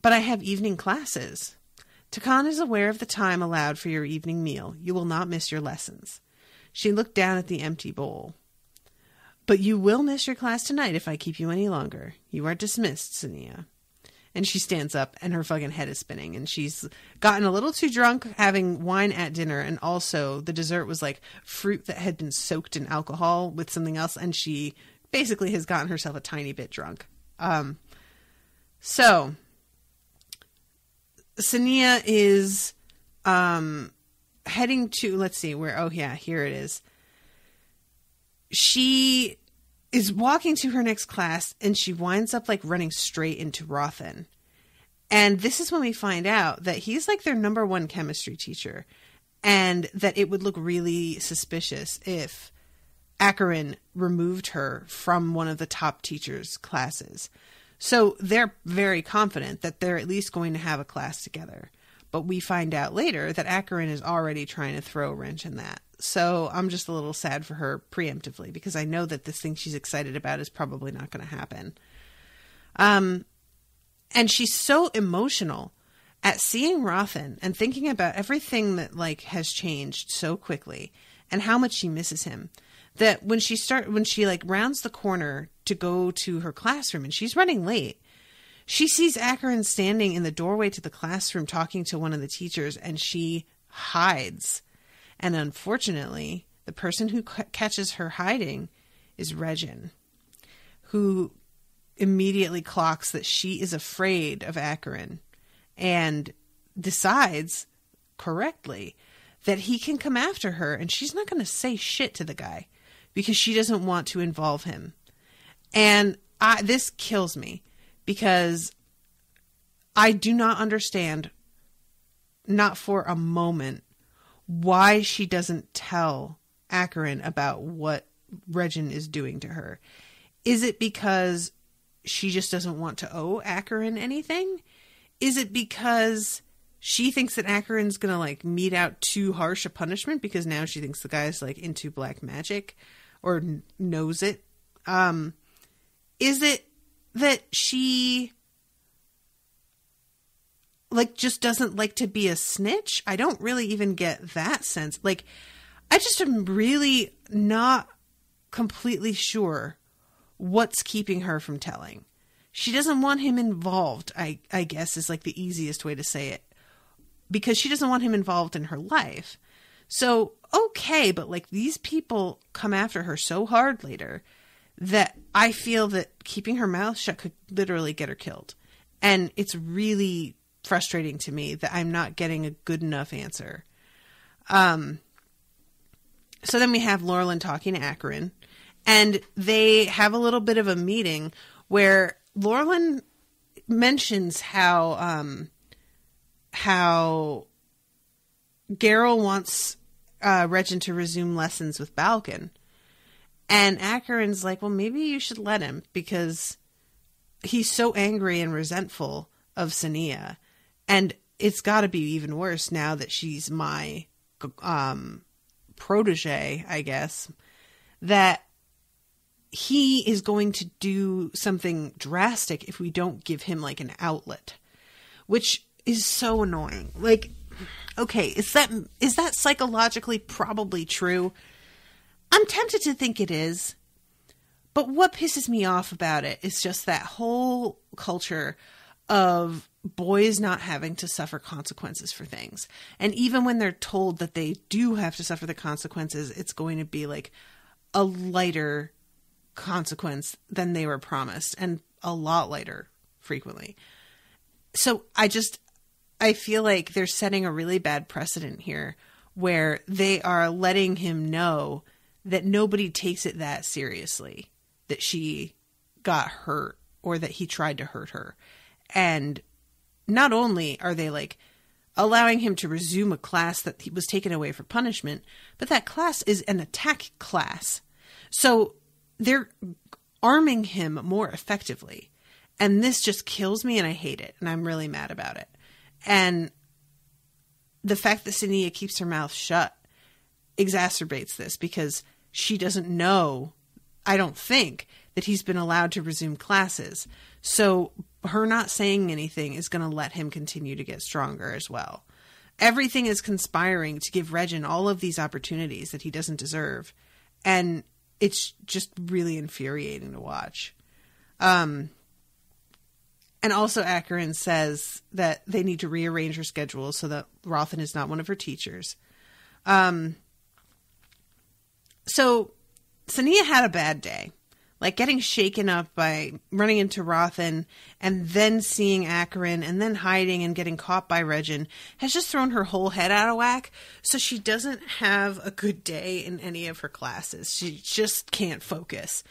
But I have evening classes. Takan is aware of the time allowed for your evening meal. You will not miss your lessons. She looked down at the empty bowl. But you will miss your class tonight if I keep you any longer. You are dismissed, Sonea. And she stands up and her fucking head is spinning. And she's gotten a little too drunk having wine at dinner. And also, the dessert was like fruit that had been soaked in alcohol with something else. And she basically has gotten herself a tiny bit drunk. Um, so, Sonea is um, heading to, let's see, where, oh, yeah, here it is she is walking to her next class and she winds up like running straight into Rothen. And this is when we find out that he's like their number one chemistry teacher and that it would look really suspicious if Akkarin removed her from one of the top teachers' classes. So they're very confident that they're at least going to have a class together. But we find out later that Akkarin is already trying to throw a wrench in that. So I'm just a little sad for her preemptively because I know that this thing she's excited about is probably not going to happen. Um, and she's so emotional at seeing Rothen and thinking about everything that like has changed so quickly and how much she misses him that when she start when she like rounds the corner to go to her classroom and she's running late she sees Akkarin standing in the doorway to the classroom talking to one of the teachers and she hides and unfortunately, the person who c- catches her hiding is Regin, who immediately clocks that she is afraid of Akkarin and decides correctly that he can come after her and she's not going to say shit to the guy because she doesn't want to involve him. And I, this kills me because I do not understand, not for a moment, why she doesn't tell Akkarin about what Regin is doing to her. Is it because she just doesn't want to owe Akkarin anything? Is it because she thinks that Akkarin's gonna like mete out too harsh a punishment because now she thinks the guy's like into black magic or n- knows it? Um, is it that she like just doesn't like to be a snitch. I don't really even get that sense. Like I just am really not completely sure what's keeping her from telling. She doesn't want him involved, I I guess is like the easiest way to say it. Because she doesn't want him involved in her life. So, okay, but like these people come after her so hard later that I feel that keeping her mouth shut could literally get her killed. And it's really frustrating to me that I'm not getting a good enough answer. Um, so then we have Lorlen talking to Akkarin, and they have a little bit of a meeting where Lorlen mentions how um, how Geralt wants uh, Regin to resume lessons with Balkan, and Akkarin's like, "Well, maybe you should let him because he's so angry and resentful of Sonea." And it's got to be even worse now that she's my um, protege, I guess. That he is going to do something drastic if we don't give him like an outlet, which is so annoying. Like, okay, is that is that psychologically probably true? I'm tempted to think it is. But what pisses me off about it is just that whole culture of boys not having to suffer consequences for things. And even when they're told that they do have to suffer the consequences, it's going to be like a lighter consequence than they were promised and a lot lighter frequently. So I just I feel like they're setting a really bad precedent here where they are letting him know that nobody takes it that seriously that she got hurt or that he tried to hurt her. And not only are they like allowing him to resume a class that he was taken away for punishment, but that class is an attack class. So they're arming him more effectively. And this just kills me and I hate it. And I'm really mad about it. And the fact that Sonea keeps her mouth shut exacerbates this because she doesn't know I don't think that he's been allowed to resume classes. So her not saying anything is going to let him continue to get stronger as well. Everything is conspiring to give Regin all of these opportunities that he doesn't deserve. And it's just really infuriating to watch. Um, and also, Akkarin says that they need to rearrange her schedule so that Rothen is not one of her teachers. Um, so Sonea had a bad day. Like getting shaken up by running into Rothen and then seeing Akkarin and then hiding and getting caught by Regin has just thrown her whole head out of whack. So she doesn't have a good day in any of her classes. She just can't focus.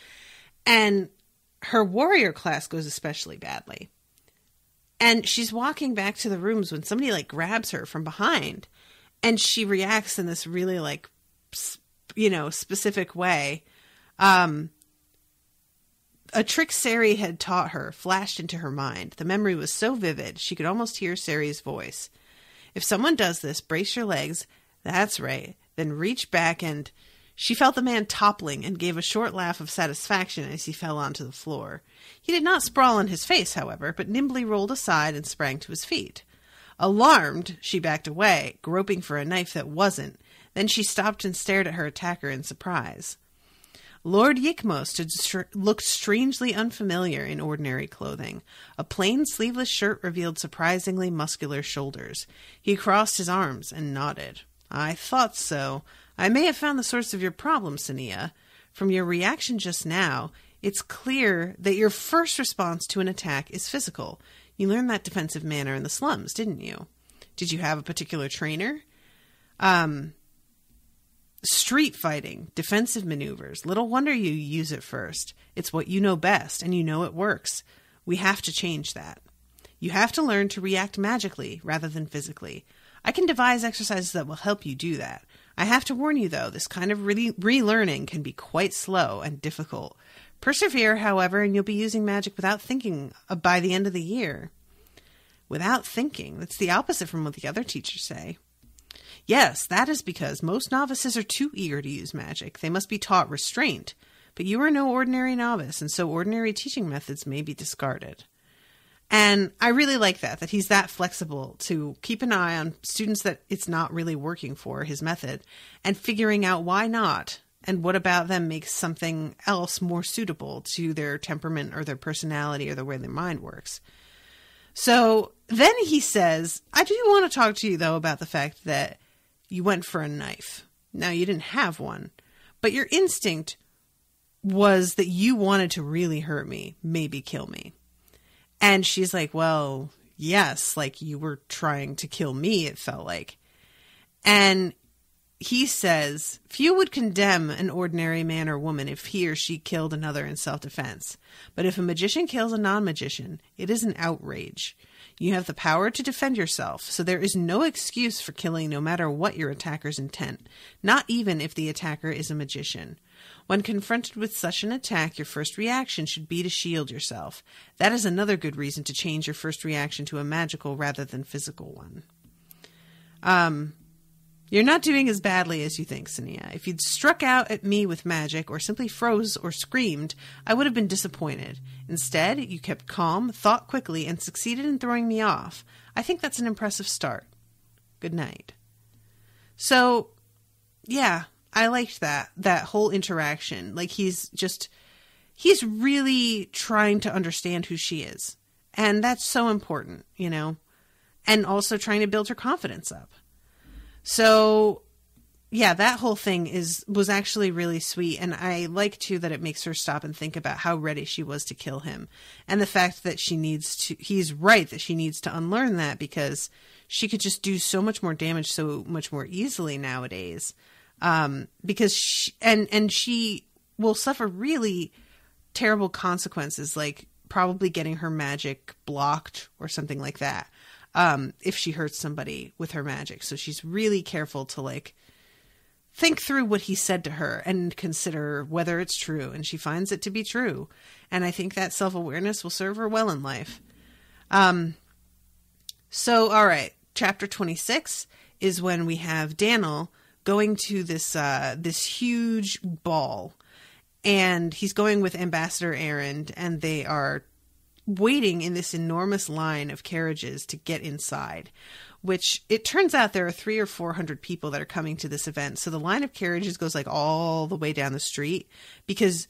And her warrior class goes especially badly. And she's walking back to the rooms when somebody like grabs her from behind and she reacts in this really like you know, specific way. Um, a trick Cery had taught her flashed into her mind. The memory was so vivid she could almost hear Cery's voice. If someone does this, brace your legs. That's right. Then reach back and. She felt the man toppling and gave a short laugh of satisfaction as he fell onto the floor. He did not sprawl on his face, however, but nimbly rolled aside and sprang to his feet. Alarmed, she backed away, groping for a knife that wasn't, then she stopped and stared at her attacker in surprise. Lord Yikmos looked strangely unfamiliar in ordinary clothing. A plain sleeveless shirt revealed surprisingly muscular shoulders. He crossed his arms and nodded. I thought so. I may have found the source of your problem, Sonea. From your reaction just now, it's clear that your first response to an attack is physical. You learned that defensive manner in the slums, didn't you? Did you have a particular trainer? Um, Street fighting, defensive maneuvers. Little wonder you use it first. It's what you know best, and you know it works. We have to change that. You have to learn to react magically rather than physically. I can devise exercises that will help you do that. I have to warn you, though, this kind of re- relearning can be quite slow and difficult. Persevere, however, and you'll be using magic without thinking uh, by the end of the year. Without thinking. That's the opposite from what the other teachers say. Yes, that is because most novices are too eager to use magic. They must be taught restraint. But you are no ordinary novice, and so ordinary teaching methods may be discarded. And I really like that, that he's that flexible to keep an eye on students that it's not really working for, his method, and figuring out why not, and what about them makes something else more suitable to their temperament or their personality or the way their mind works. So then he says, I do want to talk to you, though, about the fact that you went for a knife. Now, you didn't have one, but your instinct was that you wanted to really hurt me, maybe kill me. And she's like, Well, yes, like you were trying to kill me, it felt like. And he says, Few would condemn an ordinary man or woman if he or she killed another in self defense. But if a magician kills a non magician, it is an outrage. You have the power to defend yourself, so there is no excuse for killing no matter what your attacker's intent, not even if the attacker is a magician. When confronted with such an attack, your first reaction should be to shield yourself. That is another good reason to change your first reaction to a magical rather than physical one. Um, You're not doing as badly as you think, Sonea. If you'd struck out at me with magic or simply froze or screamed, I would have been disappointed. Instead, you kept calm, thought quickly, and succeeded in throwing me off. I think that's an impressive start. Good night. So, yeah, I liked that that whole interaction. Like he's just he's really trying to understand who she is. And that's so important, you know. And also trying to build her confidence up. So yeah, that whole thing is was actually really sweet and I like too that it makes her stop and think about how ready she was to kill him and the fact that she needs to he's right that she needs to unlearn that because she could just do so much more damage so much more easily nowadays um, because she, and and she will suffer really terrible consequences like probably getting her magic blocked or something like that um, if she hurts somebody with her magic. So she's really careful to like think through what he said to her and consider whether it's true. And she finds it to be true. And I think that self awareness will serve her well in life. Um, so, all right, chapter 26 is when we have Dannyl going to this uh, this huge ball, and he's going with Ambassador Errend, and they are waiting in this enormous line of carriages to get inside. Which it turns out there are three or four hundred people that are coming to this event. So the line of carriages goes like all the way down the street because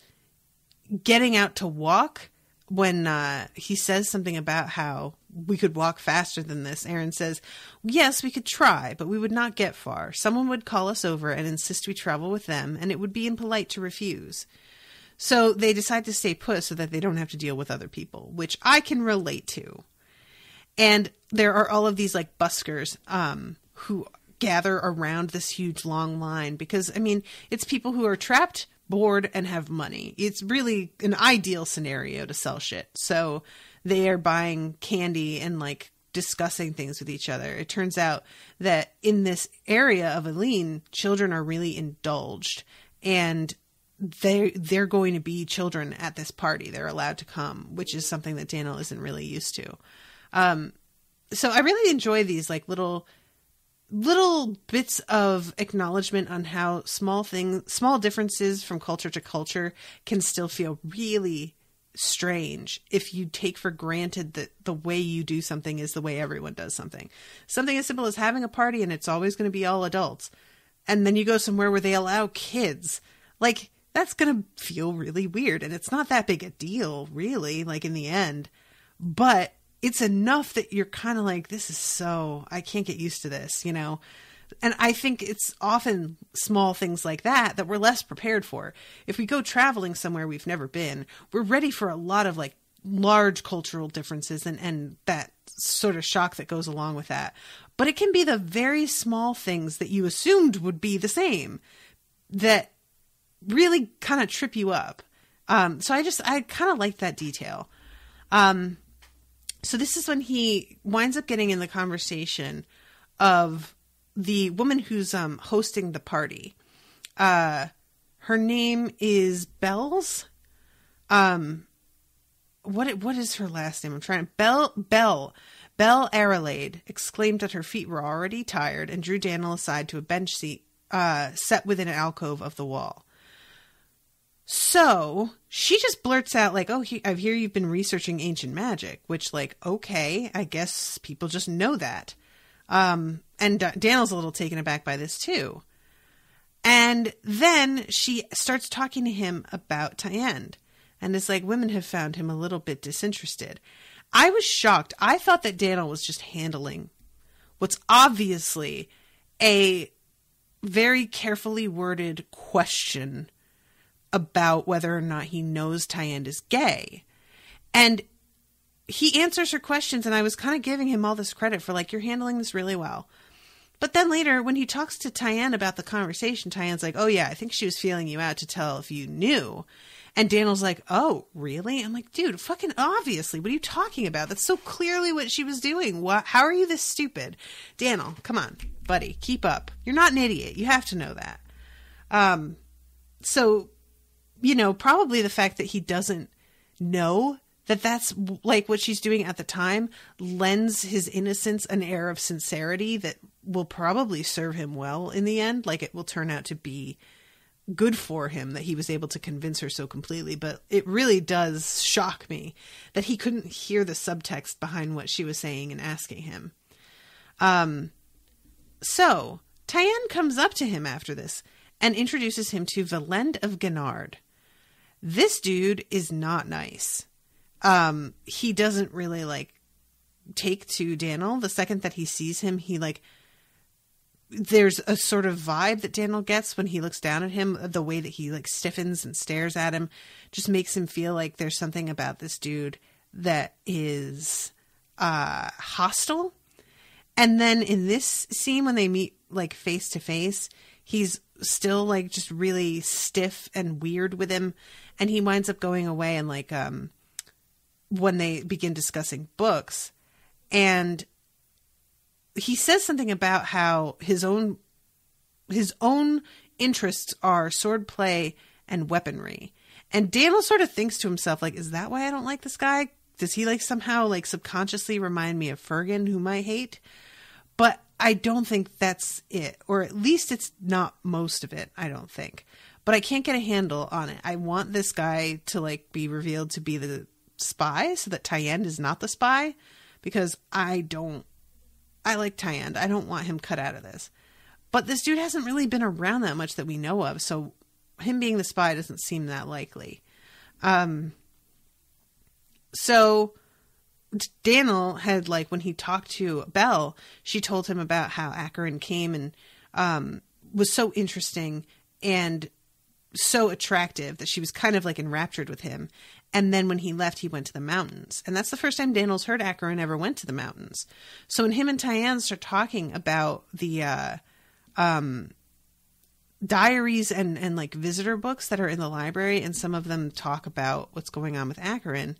getting out to walk when uh, he says something about how we could walk faster than this, Aaron says, Yes, we could try, but we would not get far. Someone would call us over and insist we travel with them, and it would be impolite to refuse. So they decide to stay put so that they don't have to deal with other people, which I can relate to. And there are all of these like buskers um, who gather around this huge long line because, I mean, it's people who are trapped, bored, and have money. It's really an ideal scenario to sell shit. So they are buying candy and like discussing things with each other. It turns out that in this area of Elyne, children are really indulged and they they're going to be children at this party. They're allowed to come, which is something that Dannyl isn't really used to. Um, so I really enjoy these like little little bits of acknowledgement on how small things, small differences from culture to culture can still feel really strange if you take for granted that the way you do something is the way everyone does something. Something as simple as having a party and it's always going to be all adults. And then you go somewhere where they allow kids. Like, that's going to feel really weird. And it's not that big a deal, really, like in the end. But it's enough that you're kind of like, this is so, I can't get used to this, you know? And I think it's often small things like that that we're less prepared for. If we go traveling somewhere we've never been, we're ready for a lot of like large cultural differences and, and that sort of shock that goes along with that. But it can be the very small things that you assumed would be the same that really kind of trip you up. Um, so I just, I kind of like that detail. Um, so this is when he winds up getting in the conversation of the woman who's um, hosting the party. Uh, her name is Bells. Um, what what is her last name? I'm trying. To. Bell Bell Belle Arrelade exclaimed that her feet were already tired and drew Dannyl aside to a bench seat uh, set within an alcove of the wall. So she just blurts out like, "Oh, he, I hear you've been researching ancient magic," which, like, okay, I guess people just know that. Um, and Dannyl's a little taken aback by this too. And then she starts talking to him about Tayend. And it's like women have found him a little bit disinterested. I was shocked. I thought that Dannyl was just handling what's obviously a very carefully worded question about whether or not he knows Tayend is gay. And he answers her questions, and I was kind of giving him all this credit for like, you're handling this really well. But then later, when he talks to Tayend about the conversation, Tayend's like, oh, yeah, I think she was feeling you out to tell if you knew. And Dannyl's like, oh, really? I'm like, dude, fucking obviously. What are you talking about? That's so clearly what she was doing. What? How are you this stupid? Dannyl, come on, buddy, keep up. You're not an idiot. You have to know that. Um, so, you know, probably the fact that he doesn't know that that's like what she's doing at the time lends his innocence an air of sincerity that will probably serve him well in the end. Like it will turn out to be good for him that he was able to convince her so completely. But it really does shock me that he couldn't hear the subtext behind what she was saying and asking him. Um, so Tayend comes up to him after this and introduces him to Valend of Gennard. This dude is not nice um, he doesn't really like take to Dannyl. The second that he sees him, he like there's a sort of vibe that Daniel gets when he looks down at him. The way that he like stiffens and stares at him just makes him feel like there's something about this dude that is uh hostile. And then in this scene when they meet like face to face, he's still like just really stiff and weird with him and he winds up going away and like um when they begin discussing books. And he says something about how his own his own interests are swordplay and weaponry. And Dannyl sort of thinks to himself like is that why i don't like this guy? Does he like somehow like subconsciously remind me of Fergun whom i hate? But i don't think that's it. Or at least it's not most of it i don't think but i can't get a handle on it i want this guy to like be revealed to be the spy so that Tayend is not the spy because I don't I like Tayend. I don't want him cut out of this. But this dude hasn't really been around that much that we know of, so him being the spy doesn't seem that likely. Um so Dannyl had like when he talked to Belle, she told him about how Akkarin came and um was so interesting and so attractive that she was kind of like enraptured with him. And then when he left, he went to the mountains. And that's the first time Dannyl's heard Akkarin ever went to the mountains. So when him and Tayend start talking about the uh, um, diaries and, and like visitor books that are in the library, and some of them talk about what's going on with Akkarin.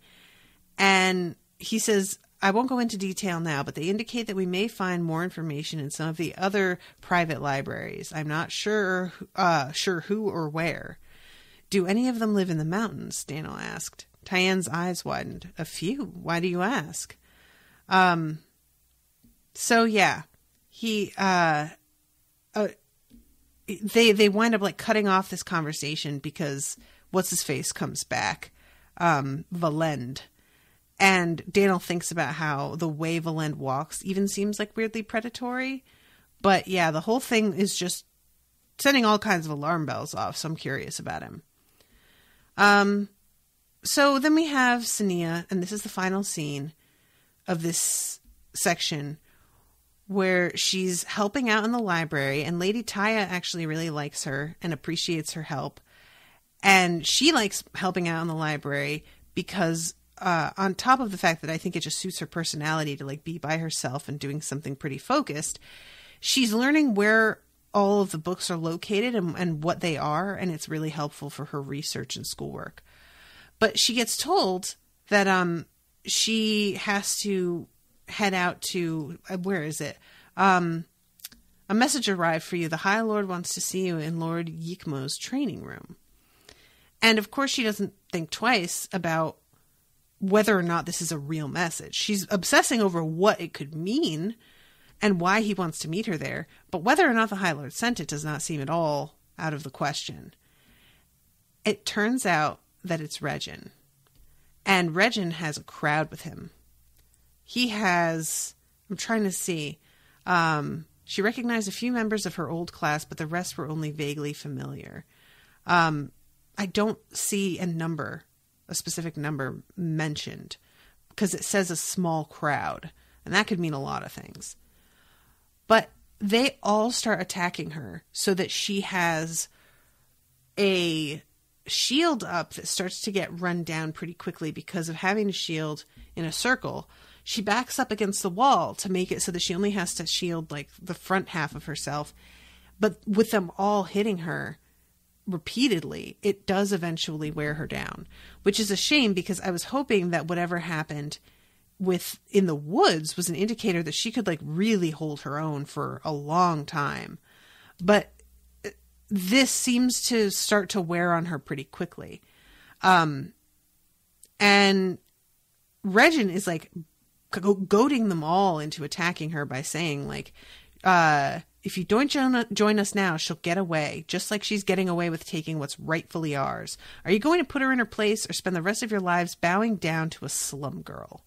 And he says, I won't go into detail now, but they indicate that we may find more information in some of the other private libraries. I'm not sure uh, sure who or where. Do any of them live in the mountains? Dannyl asked. Tayend's eyes widened. A few. Why do you ask? Um. So yeah, he uh, uh, they they wind up like cutting off this conversation because what's his face comes back, um, Valend, and Dannyl thinks about how the way Valend walks even seems like weirdly predatory, but yeah, the whole thing is just sending all kinds of alarm bells off. So I'm curious about him. Um, so then we have Sonea, and this is the final scene of this section where she's helping out in the library, and Lady Tya actually really likes her and appreciates her help. And she likes helping out in the library because, uh, on top of the fact that I think it just suits her personality to like be by herself and doing something pretty focused, she's learning where all of the books are located and, and what they are, and it's really helpful for her research and schoolwork. But she gets told that um she has to head out to uh, where is it? Um, a message arrived for you. The High Lord wants to see you in Lord Yikmo's training room. And of course, she doesn't think twice about whether or not this is a real message. She's obsessing over what it could mean and why he wants to meet her there, but whether or not the High Lord sent it does not seem at all out of the question. It turns out that it's Regin. And Regin has a crowd with him. He has, I'm trying to see, um, she recognized a few members of her old class, but the rest were only vaguely familiar. Um, I don't see a number, a specific number mentioned, because it says a small crowd, and that could mean a lot of things. But they all start attacking her so that she has a shield up that starts to get run down pretty quickly because of having a shield in a circle. She backs up against the wall to make it so that she only has to shield like the front half of herself. But with them all hitting her repeatedly, it does eventually wear her down, which is a shame because I was hoping that whatever happened with in the woods was an indicator that she could like really hold her own for a long time. But uh, this seems to start to wear on her pretty quickly. Um and Regin is like go- goading them all into attacking her by saying like, uh, if you don't join, join us now, she'll get away, just like she's getting away with taking what's rightfully ours. Are you going to put her in her place or spend the rest of your lives bowing down to a slum girl?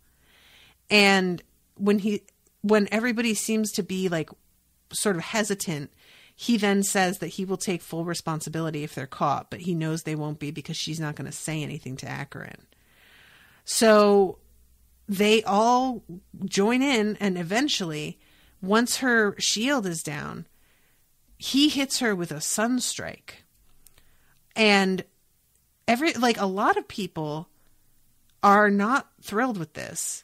And when he, when everybody seems to be like sort of hesitant, he then says that he will take full responsibility if they're caught, but he knows they won't be because she's not going to say anything to Akkarin. So they all join in, and eventually, once her shield is down, he hits her with a sunstrike. And every like a lot of people are not thrilled with this.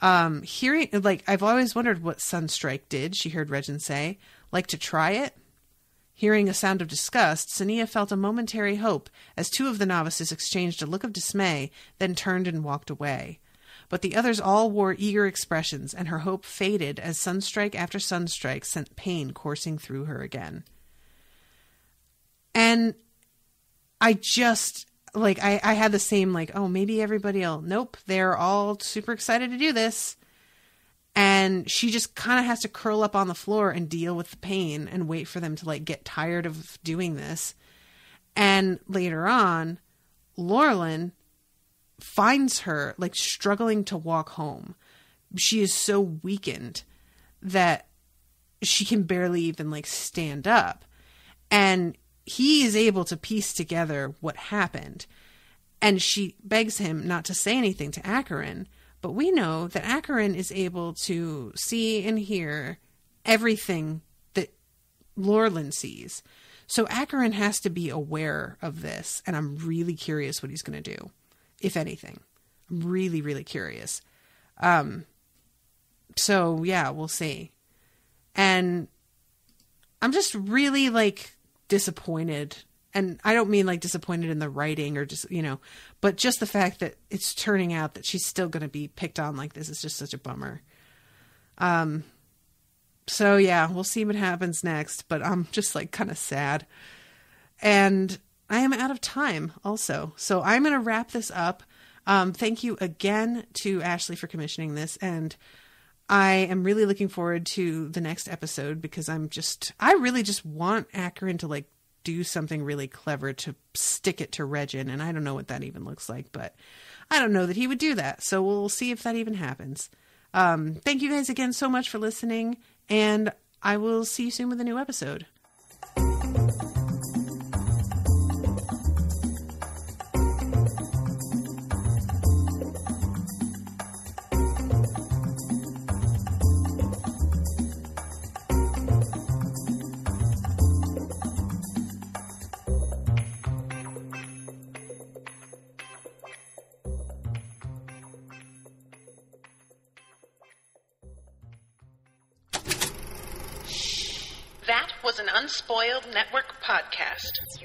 Um, hearing like I've always wondered what sunstrike did. She heard Regin say, like to try it. Hearing a sound of disgust, Sonea felt a momentary hope as two of the novices exchanged a look of dismay, then turned and walked away. But the others all wore eager expressions, and her hope faded as sunstrike after sunstrike sent pain coursing through her again. And I just like I, I had the same like, oh maybe everybody else nope, they're all super excited to do this and she just kind of has to curl up on the floor and deal with the pain and wait for them to like get tired of doing this and later on Lorlen finds her like struggling to walk home. She is so weakened that she can barely even like stand up. And he is able to piece together what happened. And she begs him not to say anything to Akkarin. But we know that Akkarin is able to see and hear everything that Lorlen sees. So Akkarin has to be aware of this, and I'm really curious what he's going to do, if anything. I'm really, really curious. Um, so yeah, we'll see. And I'm just really like disappointed and I don't mean like disappointed in the writing or just you know, but just the fact that it's turning out that she's still going to be picked on like this is just such a bummer. Um, so yeah, we'll see what happens next, but I'm just like kind of sad, and I am out of time also, so I'm going to wrap this up. Um, thank you again to Ashleigh for commissioning this, and I am really looking forward to the next episode because I'm just I really just want Akkarin to like do something really clever to stick it to Regin, and I don't know what that even looks like, but I don't know that he would do that. So we'll see if that even happens. Um, thank you guys again so much for listening, and I will see you soon with a new episode. Unspoiled Network podcast.